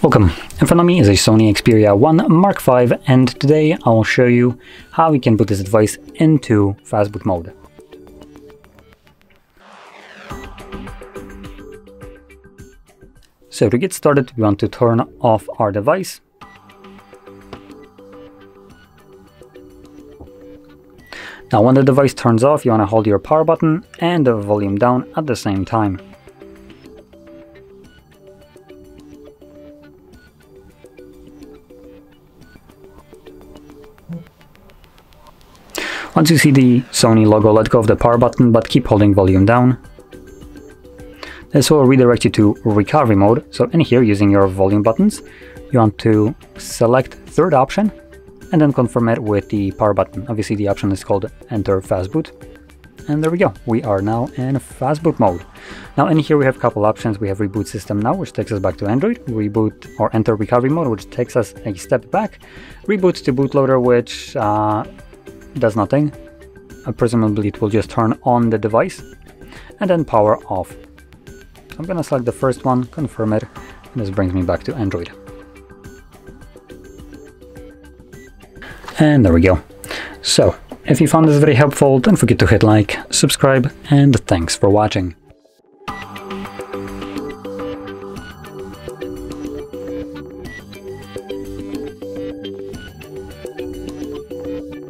Welcome, in front of me is a Sony Xperia 1 Mark V and today I will show you how we can put this device into fastboot mode. So to get started we want to turn off our device. Now when the device turns off you want to hold your power button and the volume down at the same time. Once you see the Sony logo, let go of the power button, but keep holding volume down. This will redirect you to recovery mode, so in here, using your volume buttons, you want to select third option, and then confirm it with the power button. Obviously the option is called enter fastboot. And there we go, we are now in fastboot mode. Now in here we have a couple options. We have reboot system now, which takes us back to Android, reboot or enter recovery mode, which takes us a step back, reboot to bootloader, which uh, does nothing. Uh, presumably it will just turn on the device and then power off. So I'm gonna select the first one, confirm it, and this brings me back to Android. And there we go. So, if you found this very helpful, don't forget to hit like, subscribe, and thanks for watching.